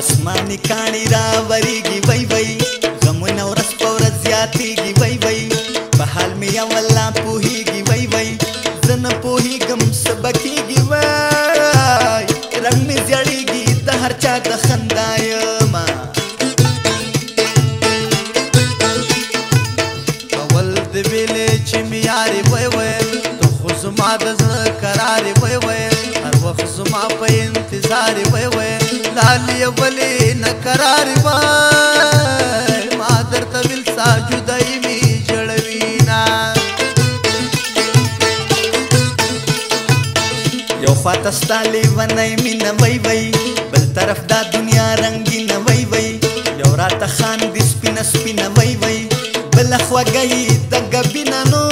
அஸ்மானி காணிராவரி زړیږي د هر چا د خندا یما اول د ویلې چې میارې وای وای ته خو زما د زړه قرارې وای وای هر وخت زما په انتظار وای وای لالې ولې نه قرارې وای راته ستا لیونۍ مینه وی وی بل طرف دا دنیا رنګینه وی وی یو راته خاندي سپینه سپینه وی وی بله خوږی د ګبینه نو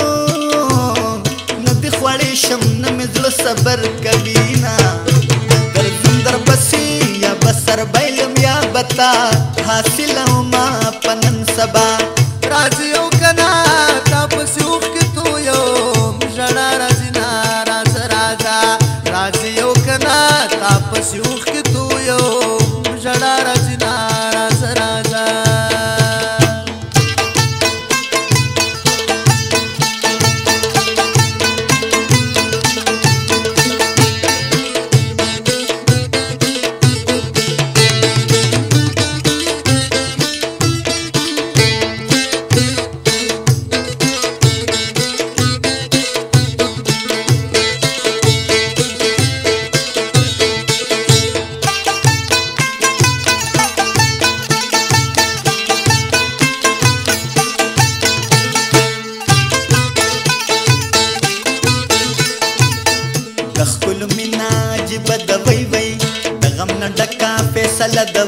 نه دې خوړې شم نه مې زړه صبر کوي نه دل سندر پسې یا به سر بیلم یا به تا حاصلم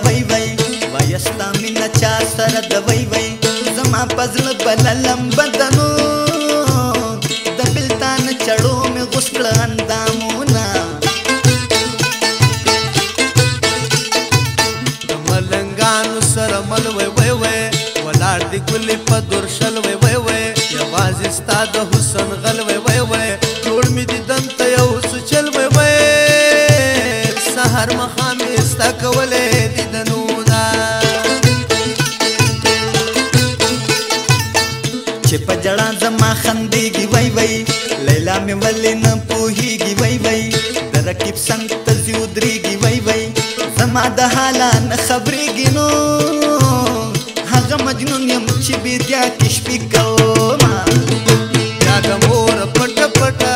وای وای وایستا مینا چا سره د وای وای زما پزړ بللم بدنو د بلتان چړو می غسل اندامونه ملنګانو سره مل وای وای وای ولاړ دی ګل په درشل وای وای وای یوازې ستا د حسن غل وای جړا زما خندېږي وای وای لیلا مې ولې نه پوهېږي وای وای د رقیب څنګ ته ځي ودرېږي وای وای زما د حاله نه خبرېږي نو هغه مجنون یم چې بېدیا کې شپې کومه دا د مور پټه پټه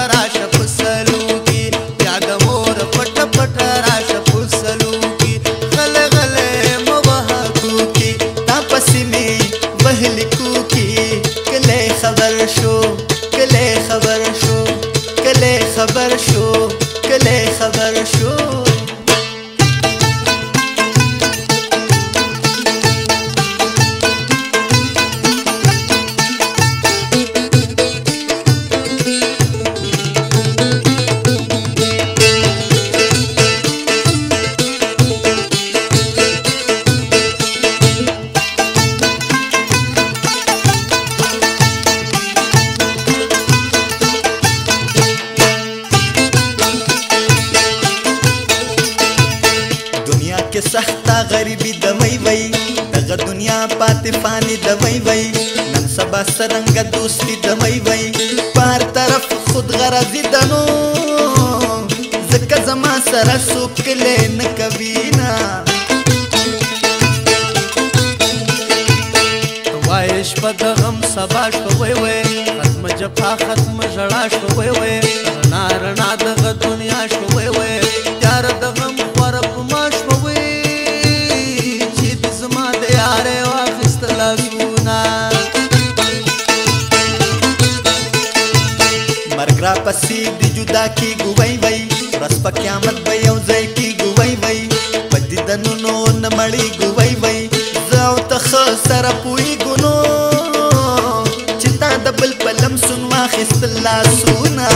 Para el show. دنیا پاتې فانی د وای وای نن سبا سرنګ دوستی د وای وای پر طرف خود غرضی دنو زکه زما سره سوک له نه کوي نا وایش په غم سبا شو وای وای ختم جفا ختم جړا شو وای وای رڼا رڼا د دنیا شو وای وای مرګ را پسې دی جدا کی ګوي وای ورځ په قیامت به یو ځای کی ګوي وای په دیدنونو نه مړی ګوي وای زه او ته ښه سره پوهېږو نو چې تا د بل په لمسون واخیستل لاسونه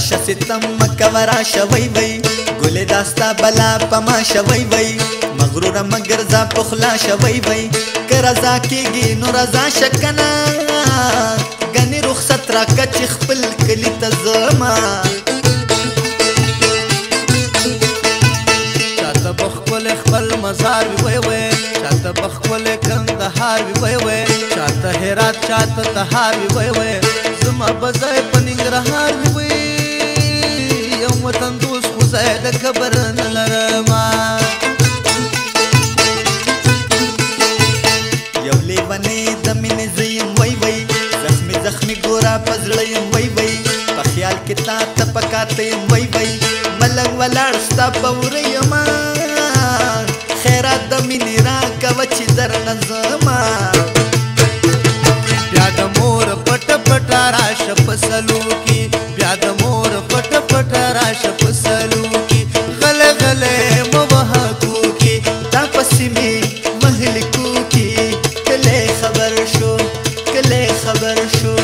راشه ستم مکو راشه وی وی ګل داستا بلا پما شوی وی مغرور مگر ځا پخلا شوی وی که رضا کېږي نو رضا شکنه ګنې رخصت راکه چې خپل کلي ته ځما چاته به ښکلی خپل مزار وی وی چاته به ښکلی کندهار وی وی چاته هرات چاته تهار وی وی زما به ځای په ننګرهار وی راته وای وای ملنګ ولاړ ستا په وریما خیرات د مینې را کوه چې درنه زما بیا د مور پټ پټ راشه په سلو کې بیا د مور پټ پټ راشه په سلو کې غل غلې مبهه کوکې دا پسې مې محل کوکې کله خبر شو کله خبر شو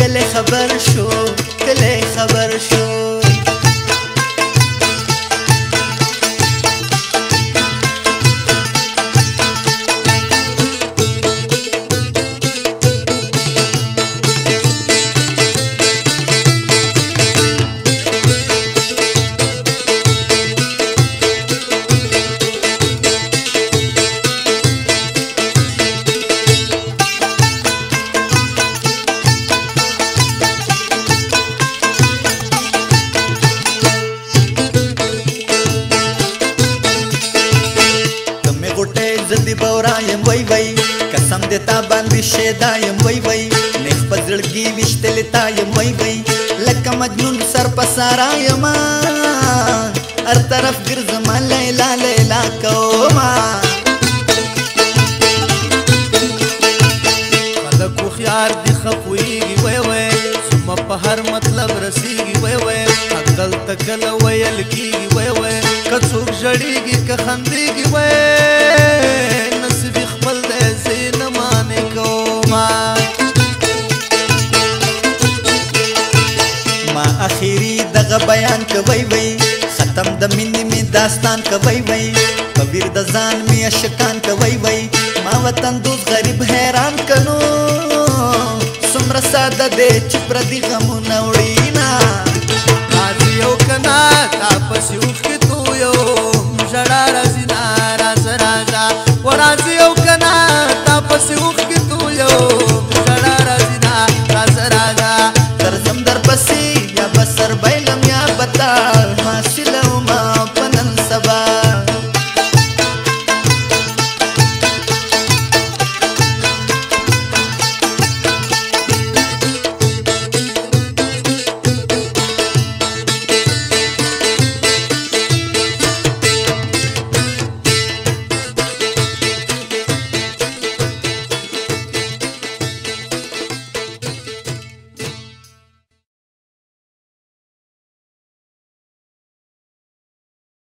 کله خبر شو تورا يم وای وای قسم دې تا باندې شیدا يم وای وای نه پزړګي وشتل تا يم وای وای لکه مجنون سر په سارا يم هر طرف ګرځم داستان کوي وای کبیر د ځان می عاشقان کوي وای ما وطن دوز غریب حیران کنو څومره ساده دی چې پردي غمونه وړي